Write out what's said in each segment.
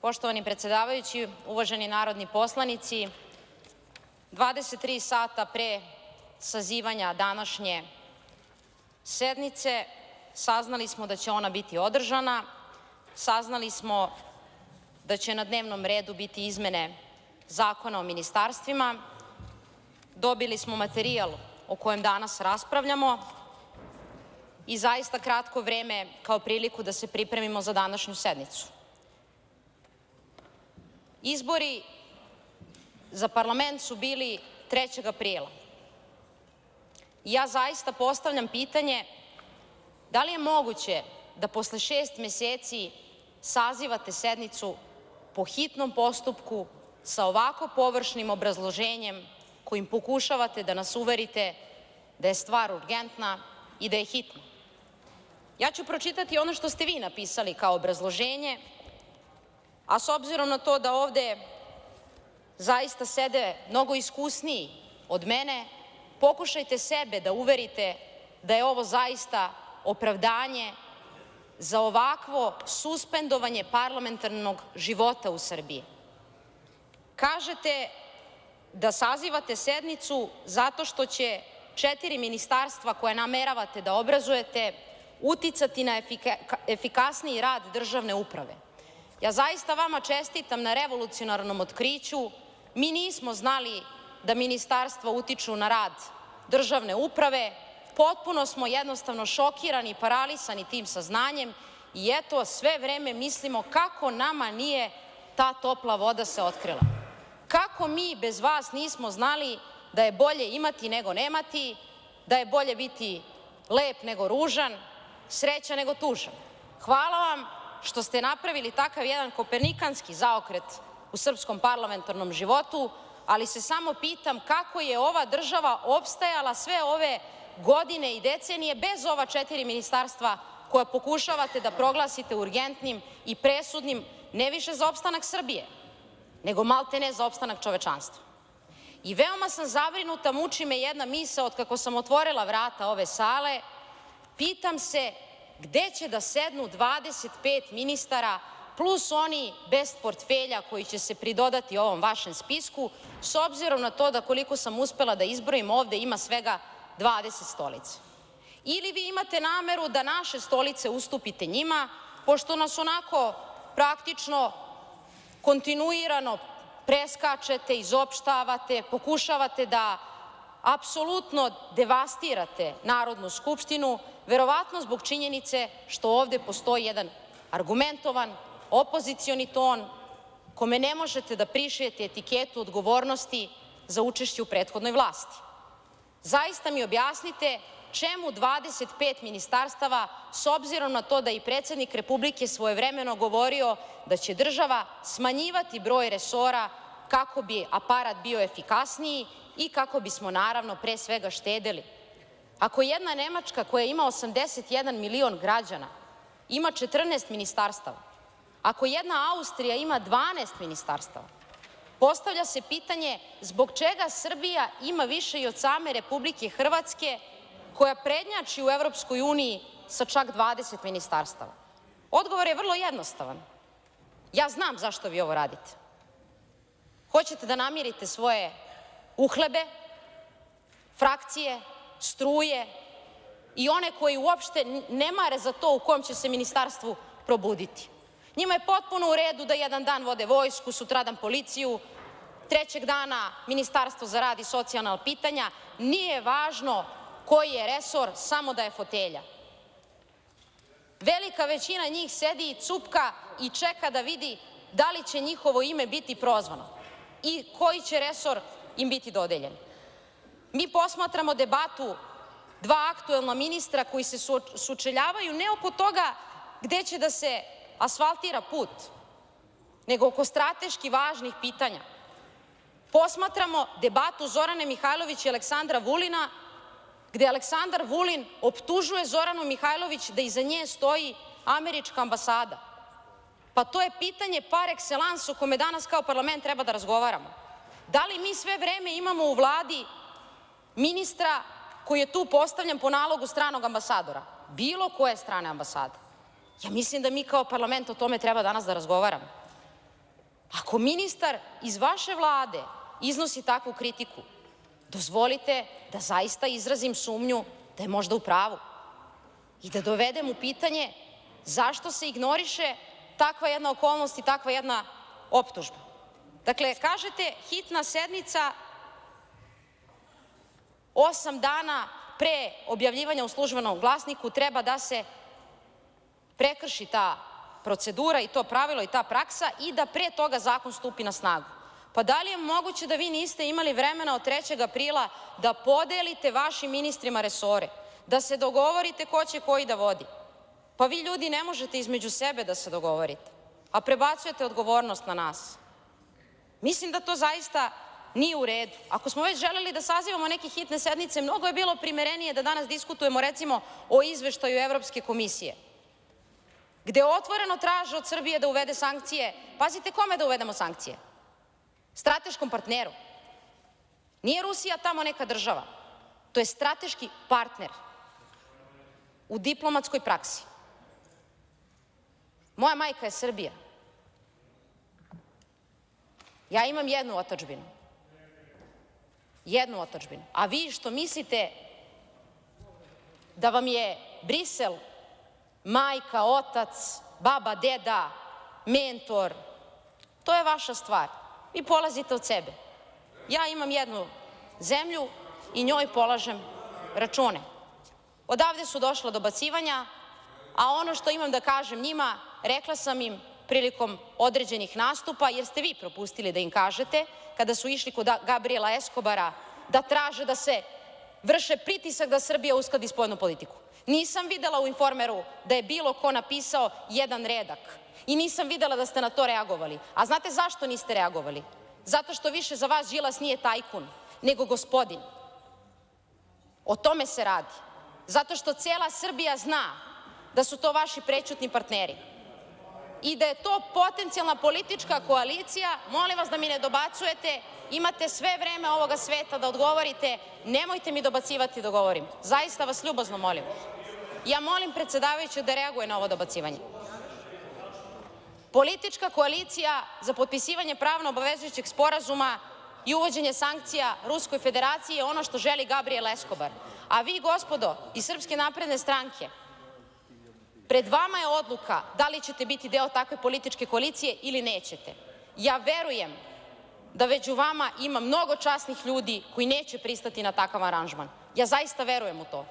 Poštovani predsedavajući, uvaženi narodni poslanici, 23 sata pre sazivanja današnje sednice saznali smo da će ona biti održana, saznali smo da će na dnevnom redu biti izmene Zakona o ministarstvima, dobili smo materijal o kojem danas raspravljamo i zaista kratko vreme kao priliku da se pripremimo za današnju sednicu. Izbori za parlament su bili 3. aprila. Ja zaista postavljam pitanje da li je moguće da posle šest meseci sazivate sednicu po hitnom postupku sa ovako površnim obrazloženjem kojim pokušavate da nas uverite da je stvar urgentna i da je hitna. Ja ću pročitati ono što ste vi napisali kao obrazloženje, a s obzirom na to da ovde zaista sede mnogo iskusniji od mene, pokušajte sebe da uverite da je ovo zaista opravdanje za ovakvo suspendovanje parlamentarnog života u Srbiji. Kažete da sazivate sednicu zato što će četiri ministarstva koje nameravate da obrazujete uticati na efikasniji rad državne uprave. Ja zaista vama čestitam na revolucionarnom otkriću. Mi nismo znali da ministarstva utiču na rad državne uprave. Potpuno smo jednostavno šokirani i paralisani tim saznanjem i eto sve vreme mislimo kako nama nije ta topla voda se otkrila. Kako mi bez vas nismo znali da je bolje imati nego nemati, da je bolje biti lep nego ružan, sreća nego tužan. Hvala vam što ste napravili takav jedan kopernikanski zaokret u srpskom parlamentarnom životu, ali se samo pitam kako je ova država opstajala sve ove godine i decenije bez ova četiri ministarstva koja pokušavate da proglasite urgentnim i presudnim ne više za opstanak Srbije, nego maltene za opstanak čovečanstva. I veoma sam zabrinuta, muči me jedna misa od kako sam otvorila vrata ove sale, pitam se gde će da sednu 25 ministara plus oni bez portfelja koji će se pridodati ovom vašem spisku, s obzirom na to da koliko sam uspela da izbrojim ovde ima svega 20 stolica. Ili vi imate nameru da naše stolice ustupite njima, pošto nas onako praktično kontinuirano preskačete, izopštavate, pokušavate da apsolutno devastirate Narodnu skupštinu, verovatno zbog činjenice što ovde postoji jedan argumentovan, opozicioni ton, kome ne možete da prišijete etiketu odgovornosti za učešće u prethodnoj vlasti. Zaista mi objasnite čemu 25 ministarstava, s obzirom na to da i predsednik Republike svojevremeno govorio da će država smanjivati broj resora kako bi aparat bio efikasniji i kako bismo naravno pre svega štedeli. Ako jedna Nemačka koja ima 81 milion građana ima 14 ministarstava, ako jedna Austrija ima 12 ministarstava, postavlja se pitanje zbog čega Srbija ima više i od same Republike Hrvatske koja prednjači u Evropskoj uniji sa čak 20 ministarstava? Odgovor je vrlo jednostavan. Ja znam zašto vi ovo radite. Hoćete da namirite svoje uhlebe, frakcije, struje i one koji uopšte ne mare za to u kom će se ministarstvu probuditi. Njima je potpuno u redu da jedan dan vode vojsku, sutradan policiju, trećeg dana Ministarstvo za rad i socijalna pitanja. Nije važno koji je resor, samo da je fotelja. Velika većina njih sedi i cupka i čeka da vidi da li će njihovo ime biti prozvano i koji će resor im biti dodeljen. Mi posmatramo debatu dva aktuelna ministra koji se sučeljavaju ne oko toga gde će da se asfaltira put, nego oko strateški važnih pitanja. Posmatramo debatu Zorane Mihajlović i Aleksandra Vulina, gde Aleksandar Vulin optužuje Zoranu Mihajlović da iza nje stoji američka ambasada. Pa to je pitanje par excellence o kome danas kao parlament treba da razgovaramo. Da li mi sve vreme imamo u Vladi ministra koji je tu postavljen po nalogu stranog ambasadora, bilo koje strane ambasade? Ja mislim da mi kao parlament o tome treba danas da razgovaramo. Ako ministar iz vaše Vlade iznosi takvu kritiku, dozvolite da zaista izrazim sumnju da je možda u pravu i da dovedem u pitanje zašto se ignoriše takva jedna okolnost i takva jedna optužba. Dakle, kažete hitna sednica osam dana pre objavljivanja u službenom glasniku treba da se prekrši ta procedura i to pravilo i ta praksa i da pre toga zakon stupi na snagu. Pa da li je moguće da vi niste imali vremena od 3. aprila da podelite vašim ministrima resore, da se dogovorite ko će koji da vodi? Pa vi ljudi ne možete između sebe da se dogovorite, a prebacujete odgovornost na nas. Mislim da to zaista nije u redu. Ako smo već želeli da sazivamo neke hitne sednice, mnogo je bilo primerenije da danas diskutujemo recimo o izveštaju Evropske komisije, gde otvoreno traže od Srbije da uvede sankcije. Pazite kome da uvedemo sankcije? Strateškom partneru. Nije Rusija tamo neka država. To je strateški partner u diplomatskoj praksi. Moja majka je Srbija. Ja imam jednu otačbinu. Jednu otačbinu. A vi što mislite da vam je Brisel majka, otac, baba, deda, mentor, to je vaša stvar. Vi polazite od sebe. Ja imam jednu zemlju i njoj polažem račune. Odavde su došla dobacivanja, a ono što imam da kažem njima, rekla sam im prilikom određenih nastupa, jer ste vi propustili da im kažete, kada su išli kod Gabriela Eskobara da traže da se vrše pritisak da Srbija uskladi spoljnu politiku. Nisam videla u Informeru da je bilo ko napisao jedan redak i nisam videla da ste na to reagovali. A znate zašto niste reagovali? Zato što više za vas Đilas nije tajkun, nego gospodin. O tome se radi. Zato što cela Srbija zna da su to vaši prećutni partneri i da je to potencijalna politička koalicija, molim vas da mi ne dobacujete, imate sve vreme ovoga sveta da odgovorite, nemojte mi dobacivati da govorim. Zaista vas ljubazno molim. Ja molim predsedavajućeg da reaguje na ovo dobacivanje. Politička koalicija za potpisivanje pravno obavezujućeg sporazuma i uvođenje sankcija Ruskoj federaciji je ono što želi Gabriel Eskobar. A vi, gospodo, iz Srpske napredne stranke, pred vama je odluka da li ćete biti deo takve političke koalicije ili nećete. Ja verujem da već u vama ima mnogo časnih ljudi koji neće pristati na takav aranžman. Ja zaista verujem u to.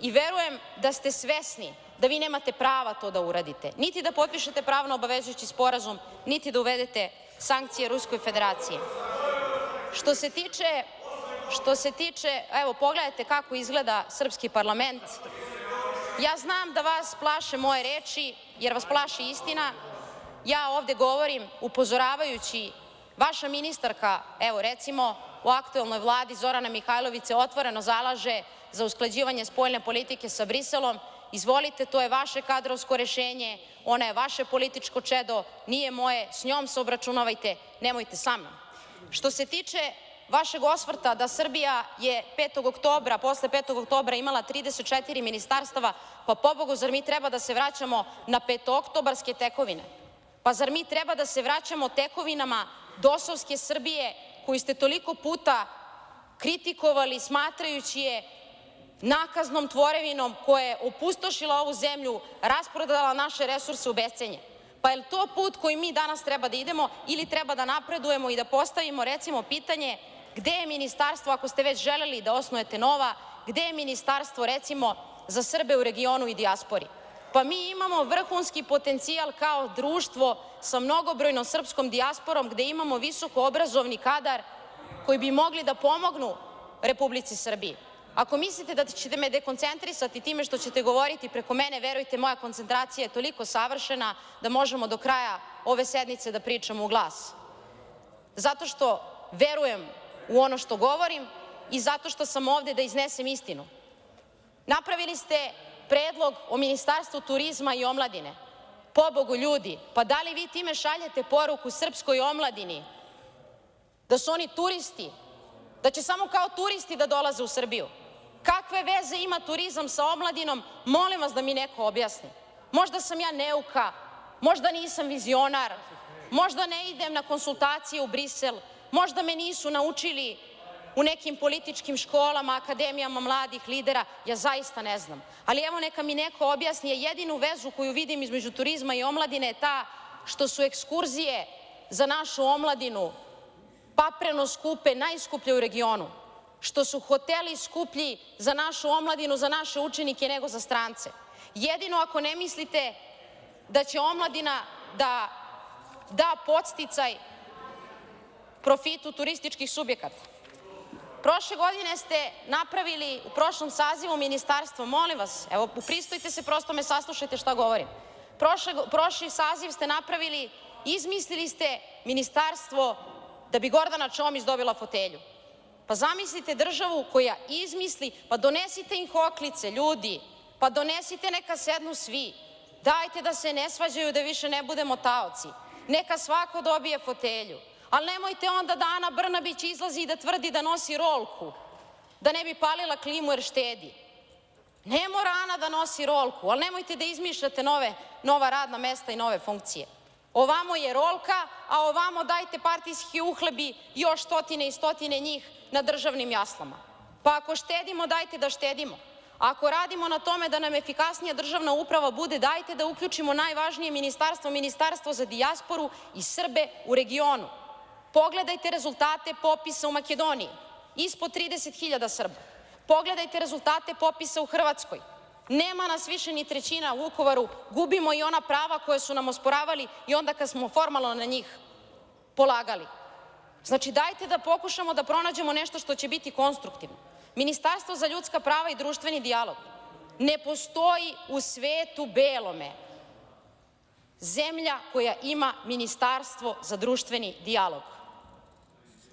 I verujem da ste svesni da vi nemate prava to da uradite, niti da potpišete pravno obavezujući sporazum, niti da uvedete sankcije Ruskoj federaciji. Što se tiče, što se tiče, evo pogledajte kako izgleda srpski parlament. Ja znam da vas plaše moje reči, jer vas plaši istina. Ja ovde govorim upozoravajući vaša ministarka, evo recimo u aktuelnoj vladi Zorana Mihajlović se otvoreno zalaže za usklađivanje spoljne politike sa Briselom. Izvolite, to je vaše kadrovsko rešenje, ona je vaše političko čedo, nije moje, s njom se obračunavajte, nemojte sa mnom. Što se tiče vašeg osvrta da Srbija je 5. oktobra, posle 5. oktobra imala 34 ministarstava, pa pobogu, zar mi treba da se vraćamo na petooktobarske tekovine? Pa zar mi treba da se vraćamo tekovinama dosovske Srbije koju ste toliko puta kritikovali smatrajući je nakaznom tvorevinom koja je opustošila ovu zemlju, rasprodala naše resurse u bescenje. Pa je li to put koji mi danas treba da idemo ili treba da napredujemo i da postavimo recimo pitanje gde je ministarstvo, ako ste već želeli da osnujete nova, gde je ministarstvo recimo za Srbe u regionu i dijaspori? Pa mi imamo vrhunski potencijal kao društvo sa mnogobrojnom srpskom dijasporom gde imamo visoko obrazovni kadar koji bi mogli da pomognu Republici Srbiji. Ako mislite da ćete me dekoncentrisati time što ćete govoriti preko mene, verujte, moja koncentracija je toliko savršena da možemo do kraja ove sednice da pričamo u glas. Zato što verujem u ono što govorim i zato što sam ovde da iznesem istinu. Napravili ste predlog o Ministarstvu turizma i omladine. Pobogu ljudi, pa da li vi time šaljete poruku srpskoj omladini da su oni turisti, da će samo kao turisti da dolaze u Srbiju? Kakve veze ima turizam sa omladinom? Molim vas da mi neko objasni. Možda sam ja neuka, možda nisam vizionar, možda ne idem na konsultacije u Brisel, možda me nisu naučili u nekim političkim školama, akademijama mladih lidera, ja zaista ne znam. Ali evo neka mi neko objasni, jedinu vezu koju vidim između turizma i omladine je ta što su ekskurzije za našu omladinu papreno skupe, najskuplje u regionu, što su hoteli skuplji za našu omladinu, za naše učenike nego za strance. Jedino ako ne mislite da će omladina da da podsticaj profitu turističkih subjekata. Prošle godine ste napravili u prošlom sazivu ministarstvo, molim vas, evo upristojite se, prosto me saslušajte šta govorim. Prošli saziv ste napravili, izmislili ste ministarstvo da bi Gordana Čomić dobila fotelju. Pa zamislite državu koja izmisli, pa donesite im hoklice, ljudi, pa donesite neka sednu svi. Dajte da se ne svađaju, da više ne budemo taoci. Neka svako dobije fotelju. Ali nemojte onda da Ana Brnabić izlazi i da tvrdi da nosi rolku, da ne bi palila klimu jer štedi. Ne mora Ana da nosi rolku, ali nemojte da izmišljate nove, nova radna mesta i nove funkcije. Ovamo je rolka, a ovamo dajte partijski uhlebi još stotine i stotine njih na državnim jaslama. Pa ako štedimo, dajte da štedimo. Ako radimo na tome da nam efikasnija državna uprava bude, dajte da uključimo najvažnije ministarstvo, Ministarstvo za dijasporu i Srbe u regionu. Pogledajte rezultate popisa u Makedoniji, ispod 30.000 Srba. Pogledajte rezultate popisa u Hrvatskoj. Nema nas više ni trećina u Vukovaru, gubimo i ona prava koje su nam osporavali i onda kad smo formalno na njih polagali. Znači, dajte da pokušamo da pronađemo nešto što će biti konstruktivno. Ministarstvo za ljudska prava i društveni dijalog ne postoji u svetu belome zemlja koja ima Ministarstvo za društveni dijalog.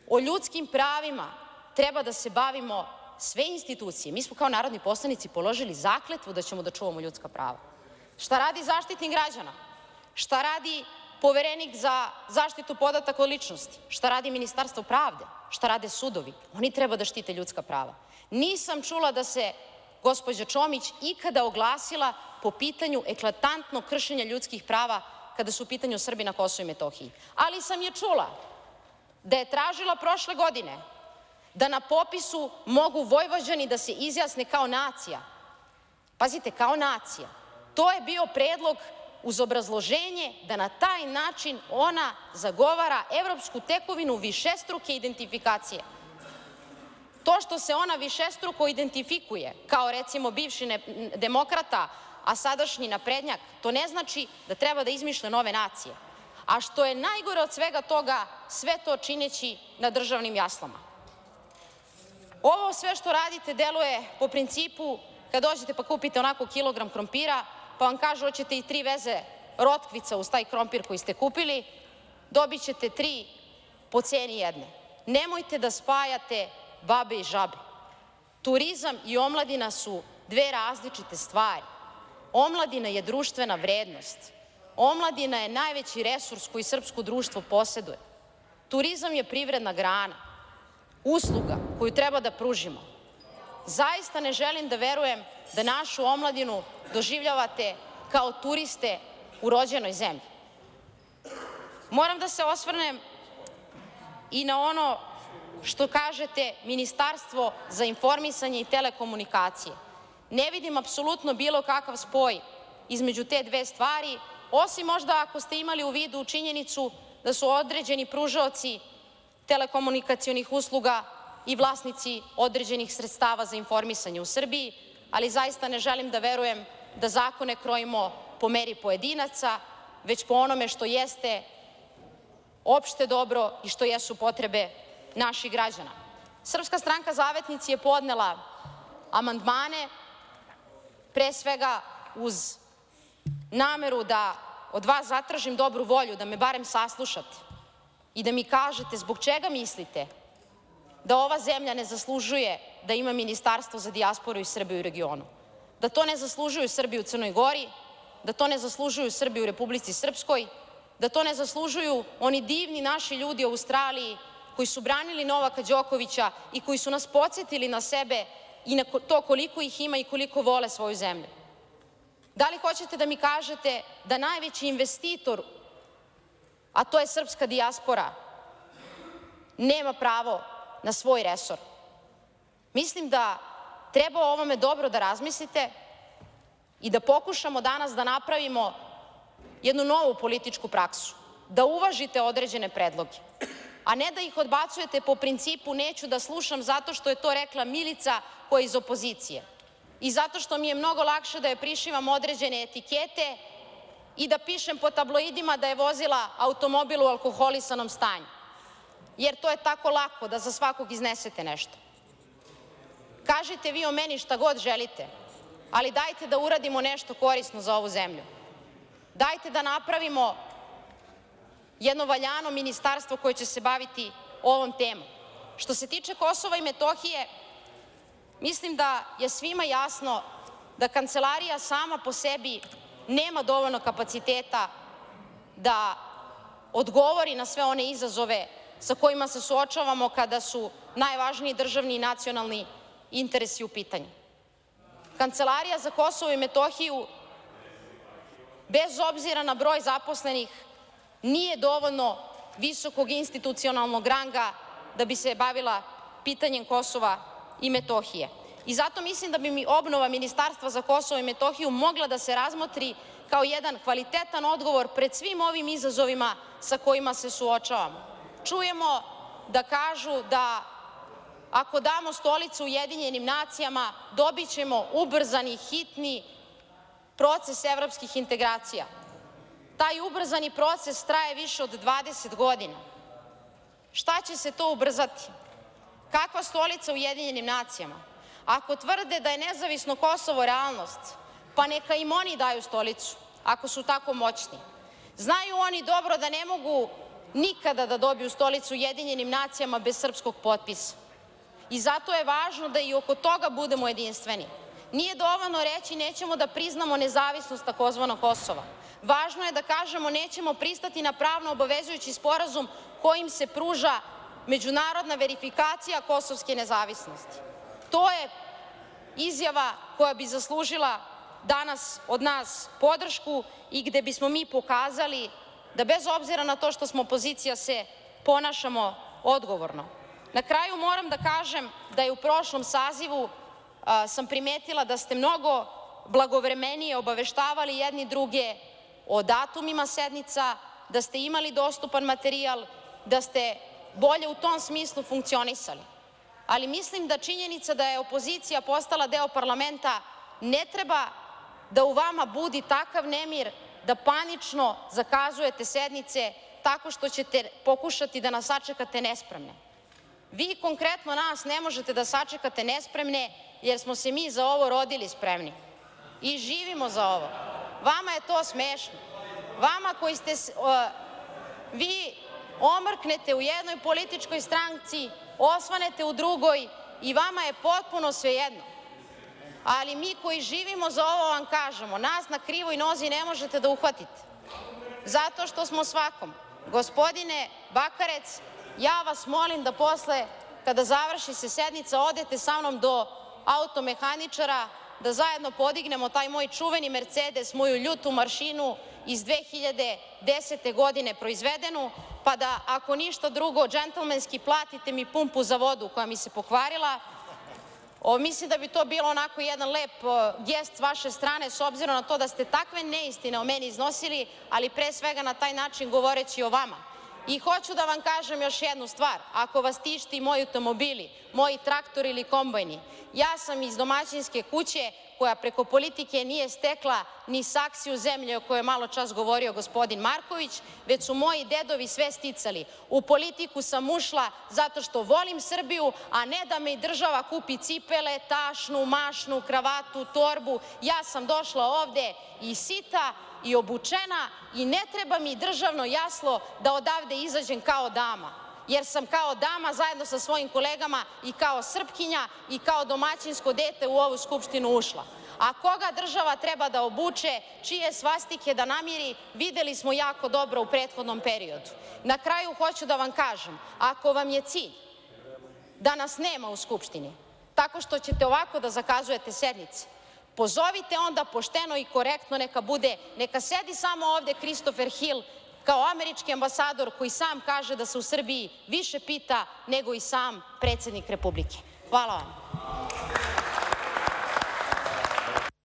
O ljudskim pravima treba da se bavimo sve institucije. Mi smo kao narodni poslanici položili zakletvu da ćemo da čuvamo ljudska prava. Šta radi Zaštitnik građana? Šta radi Poverenik za zaštitu podataka o ličnosti? Šta radi Ministarstvo pravde? Šta rade sudovi? Oni treba da štite ljudska prava. Nisam čula da se gospođa Čomić ikada oglasila po pitanju eklatantnog kršenja ljudskih prava kada su u pitanju Srbi na Kosovo i Metohiji. Ali sam je čula da je tražila prošle godine da na popisu mogu Vojvođani da se izjasne kao nacija. Pazite, kao nacija. To je bio predlog uz obrazloženje da na taj način ona zagovara evropsku tekovinu višestruke identifikacije. To što se ona višestruko identifikuje, kao recimo bivši demokrata, a sadašnji naprednjak, to ne znači da treba da izmišlja nove nacije. A što je najgore od svega toga, sve to čineći na državnim jaslama. Ovo sve što radite deluje po principu kad dođete pa kupite onako kilogram krompira, pa vam kažu hoćete i tri veze rotkvica uz taj krompir koji ste kupili, dobit ćete tri po ceni jedne. Nemojte da spajate babe i žabe. Turizam i omladina su dve različite stvari. Omladina je društvena vrednost. Omladina je najveći resurs koji srpsko društvo poseduje. Turizam je privredna grana, usluga koju treba da pružimo. Zaista ne želim da verujem da našu omladinu doživljavate kao turiste u rođenoj zemlji. Moram da se osvrnem i na ono što kažete Ministarstvo za informisanje i telekomunikacije. Ne vidim apsolutno bilo kakav spoj između te dve stvari, osim možda ako ste imali u vidu činjenicu da su određeni pružaoci telekomunikacionih usluga i vlasnici određenih sredstava za informisanje u Srbiji, ali zaista ne želim da verujem da zakone krojimo po meri pojedinaca, već po onome što jeste opšte dobro i što jesu potrebe naših građana. Srpska stranka Zavetnici je podnela amandmane, pre svega uz nameru da od vas zatražim dobru volju, da me barem saslušate i da mi kažete zbog čega mislite da ova zemlja ne zaslužuje da ima Ministarstvo za dijasporu i Srbiju u regionu, da to ne zaslužuju Srbi u Crnoj Gori, da to ne zaslužuju Srbi u Republici Srpskoj, da to ne zaslužuju oni divni naši ljudi u Australiji koji su branili Novaka Đokovića i koji su nas podsjetili na sebe i na to koliko ih ima i koliko vole svoju zemlju. Da li hoćete da mi kažete da najveći investitor a to je srpska dijaspora, nema pravo na svoj resor. Mislim da treba o ovome dobro da razmislite i da pokušamo danas da napravimo jednu novu političku praksu, da uvažite određene predloge, a ne da ih odbacujete po principu neću da slušam zato što je to rekla Milica koja je iz opozicije i zato što mi je mnogo lakše da je prišivam određene etikete i da pišem po tabloidima da je vozila automobil u alkoholisanom stanju, jer to je tako lako da za svakog iznesete nešto. Kažite vi o meni šta god želite, ali dajte da uradimo nešto korisno za ovu zemlju. Dajte da napravimo jedno valjano ministarstvo koje će se baviti ovom temom. Što se tiče Kosova i Metohije, mislim da je svima jasno da kancelarija sama po sebi nema dovoljno kapaciteta da odgovori na sve one izazove sa kojima se suočavamo kada su najvažniji državni i nacionalni interesi u pitanju. Kancelarija za Kosovo i Metohiju, bez obzira na broj zaposlenih, nije dovoljno visokog institucionalnog ranga da bi se bavila pitanjem Kosova i Metohije. I zato mislim da bi mi obnova Ministarstva za Kosovo i Metohiju mogla da se razmotri kao jedan kvalitetan odgovor pred svim ovim izazovima sa kojima se suočavamo. Čujemo da kažu da ako damo stolicu Ujedinjenim nacijama dobit ćemo ubrzani, hitni proces evropskih integracija. Taj ubrzani proces traje više od 20 godina. Šta će se to ubrzati? Kakva stolica Ujedinjenim nacijama? Ako tvrde da je nezavisno Kosovo realnost, pa neka im oni daju stolicu, ako su tako moćni. Znaju oni dobro da ne mogu nikada da dobiju stolicu Ujedinjenim nacijama bez srpskog potpisa. I zato je važno da i oko toga budemo jedinstveni. Nije dovoljno reći nećemo da priznamo nezavisnost takozvanog Kosova. Važno je da kažemo nećemo pristati na pravno obavezujući sporazum kojim se pruža međunarodna verifikacija kosovske nezavisnosti. To je izjava koja bi zaslužila danas od nas podršku i gde bismo mi pokazali da bez obzira na to što smo opozicija se ponašamo odgovorno. Na kraju moram da kažem da je u prošlom sazivu a, sam primetila da ste mnogo blagovremenije obaveštavali jedni druge o datumima sednica, da ste imali dostupan materijal, da ste bolje u tom smislu funkcionisali. Ali mislim da činjenica da je opozicija postala deo parlamenta ne treba da u vama budi takav nemir da panično zakazujete sednice tako što ćete pokušati da nas sačekate nespremne. Vi konkretno nas ne možete da sačekate nespremne jer smo se mi za ovo rodili spremni i živimo za ovo. Vama je to smešno. Vama koji ste, vi omrknete u jednoj političkoj stranci, osvanete u drugoj i vama je potpuno svejedno. Ali mi koji živimo za ovo vam kažemo, nas na krivoj nozi ne možete da uhvatite. Zato što smo svakom. Gospodine Bakarec, ja vas molim da posle, kada završi se sednica, odete sa mnom do automehaničara, da zajedno podignemo taj moj čuveni Mercedes, moju ljutu maršinu iz 2010. godine proizvedenu, pa da ako ništa drugo džentlmenski platite mi pumpu za vodu koja mi se pokvarila. Mislim da bi to bilo onako jedan lep gest vaše strane s obzirom na to da ste takve neistine o meni iznosili, ali pre svega na taj način govoreći o vama. I hoću da vam kažem još jednu stvar. Ako vas tišti moji automobili, moji traktori ili kombajni, ja sam iz domaćinske kuće koja preko politike nije stekla ni saksiju zemlje o kojoj je malo čas govorio gospodin Marković, već su moji dedovi sve sticali. U politiku sam ušla zato što volim Srbiju, a ne da me država kupi cipele, tašnu, mašnu, kravatu, torbu. Ja sam došla ovde i sita i obučena i ne treba mi državno jaslo da odavde izađem kao dama, jer sam kao dama zajedno sa svojim kolegama i kao Srpkinja i kao domaćinsko dete u ovu Skupštinu ušla. A koga država treba da obuče, čije svastike da namiri, videli smo jako dobro u prethodnom periodu. Na kraju hoću da vam kažem, ako vam je cilj da nas nema u Skupštini, tako što ćete ovako da zakazujete sednice, pozovite onda pošteno i korektno neka bude, neka sedi samo ovde Christopher Hill kao američki ambasador koji sam kaže da se u Srbiji više pita nego i sam predsednik Republike. Hvala vam.